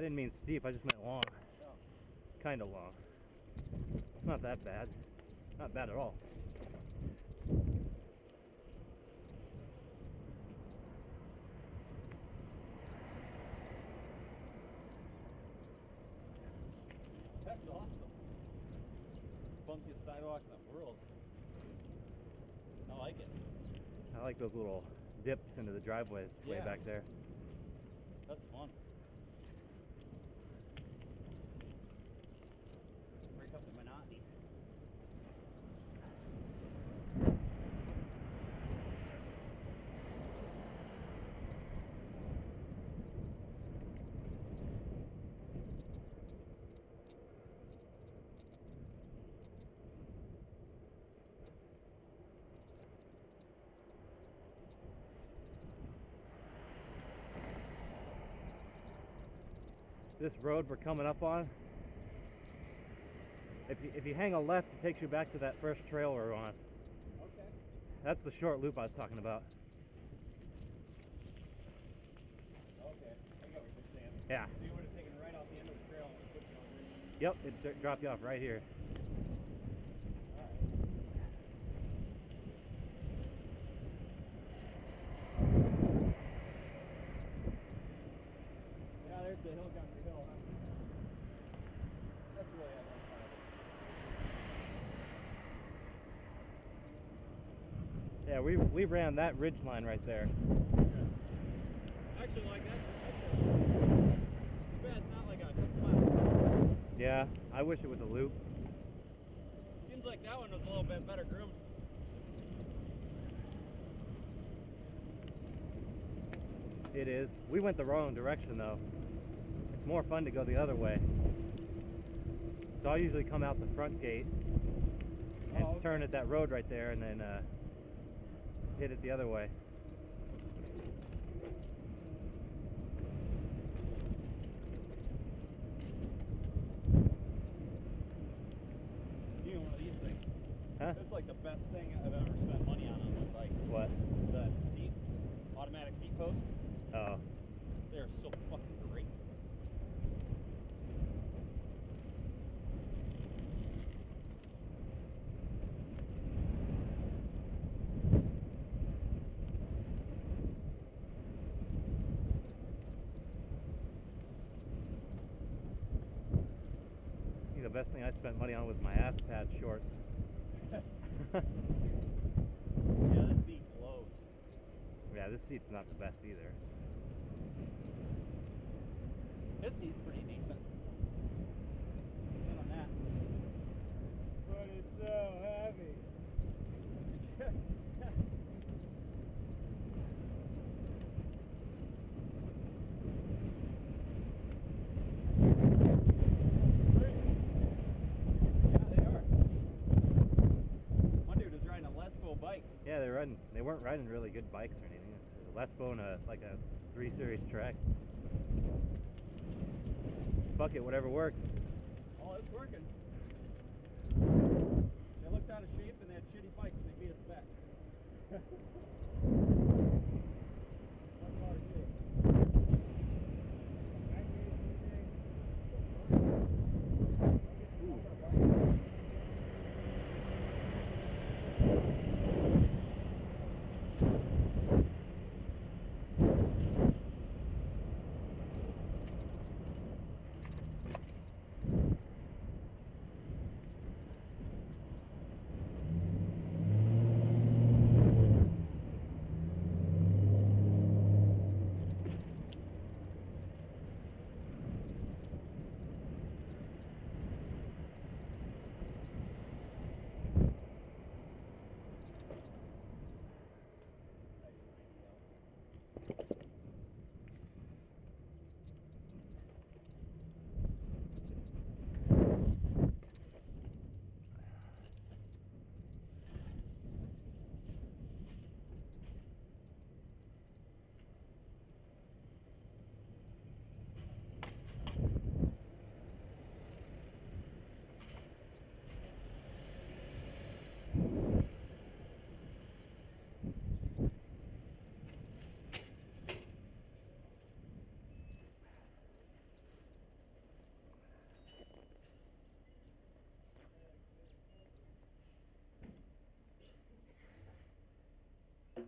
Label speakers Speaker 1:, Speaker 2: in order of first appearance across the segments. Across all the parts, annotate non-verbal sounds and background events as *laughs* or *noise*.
Speaker 1: didn't mean steep. I just meant long. Kind of long. Not that bad. Not bad at all.
Speaker 2: That's awesome. Funkiest sidewalk in the world. I like it.
Speaker 1: I like those little dips into the driveways way back there.
Speaker 2: That's fun. Break up the monotony.
Speaker 1: This road we're coming up on, if you, if you hang a left, it takes you back to that first trail we're on.
Speaker 2: Okay.
Speaker 1: That's the short loop I was talking about.
Speaker 2: Okay. I got what you're saying.
Speaker 1: Yeah.
Speaker 2: So you would have taken right off the end of the trail and put you on
Speaker 1: Yep, it dropped you off right here.
Speaker 2: Alright. Yeah, there's the hill country hill, huh? That's really how that's
Speaker 1: Yeah, we we ran that ridge line right there.
Speaker 2: Actually, like that, too bad not like a flat.
Speaker 1: Yeah, I wish it was a loop.
Speaker 2: Seems like that one was a little bit better groomed.
Speaker 1: It is. We went the wrong direction though. It's more fun to go the other way. So I usually come out the front gate and
Speaker 2: Oh, okay.
Speaker 1: turn at that road right there and then uh, hit it the other way.
Speaker 2: You know, one of these things.
Speaker 1: Huh?
Speaker 2: It's like the best thing I've ever spent money on on my bike.
Speaker 1: What?
Speaker 2: The seat, automatic seat post.
Speaker 1: Oh.
Speaker 2: They're so fucking great.
Speaker 1: I think the best thing I spent money on was my ass pad shorts. *laughs*
Speaker 2: Yeah, this seat blows.
Speaker 1: yeah, this seat's not the best either.
Speaker 2: This seat's pretty decent. Good on that. But it's so heavy. Yeah, they are. One dude was riding a Let's bike.
Speaker 1: Yeah, they riding. They weren't riding really good bikes or anything. Lesbo and a like a three series Trek. Fuck it, whatever works.
Speaker 2: Oh, it's working.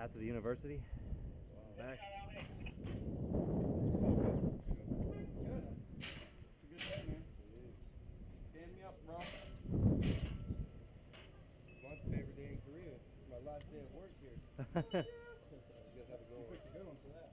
Speaker 1: After the university, back.
Speaker 2: Good. It's a good day, man. Stand me up, bro.
Speaker 3: My favorite day in Korea. My last day of work here. You guys have a good
Speaker 2: You
Speaker 3: one.
Speaker 2: picked a good one for that.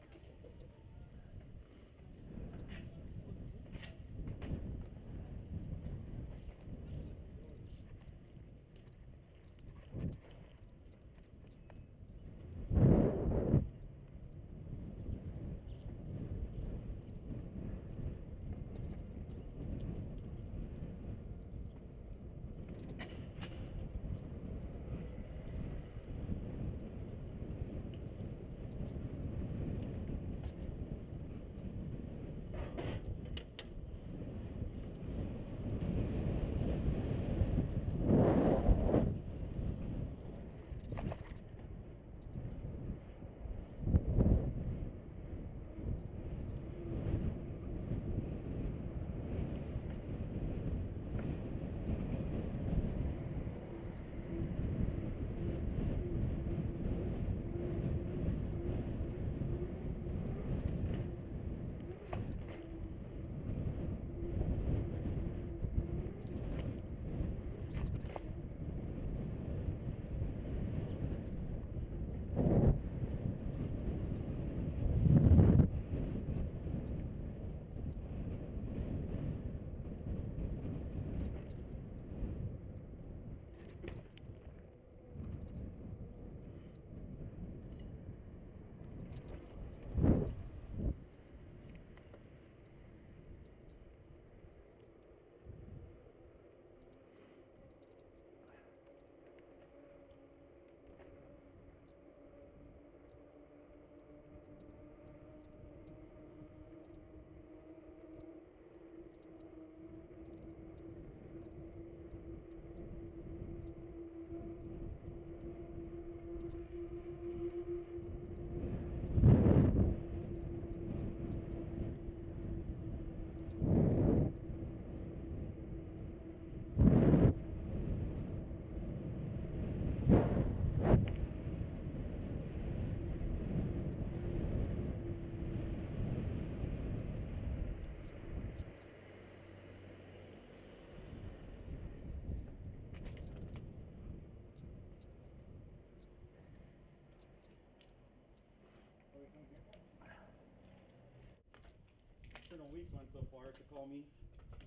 Speaker 2: A week went so far to call me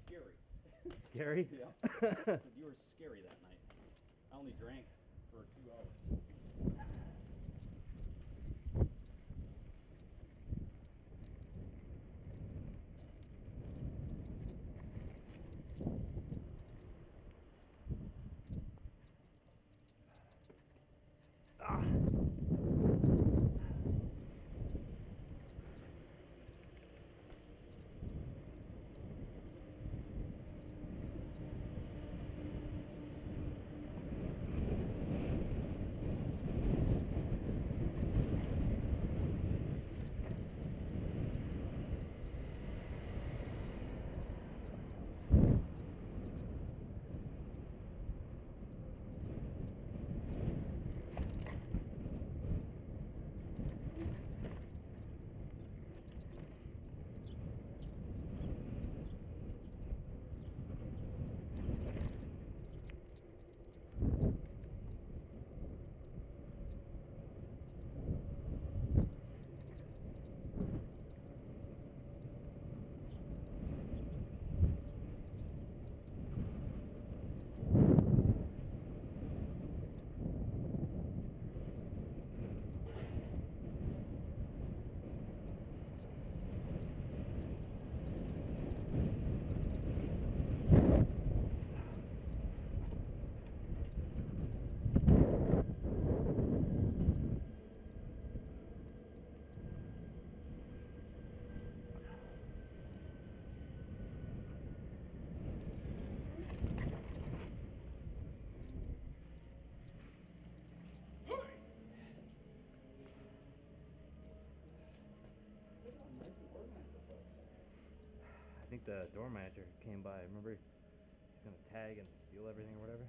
Speaker 2: scary.
Speaker 1: Gary? *laughs*
Speaker 2: Yeah. *laughs* You were scary that night. I only drank
Speaker 1: the door manager came by. Remember, he's gonna tag and steal everything or whatever.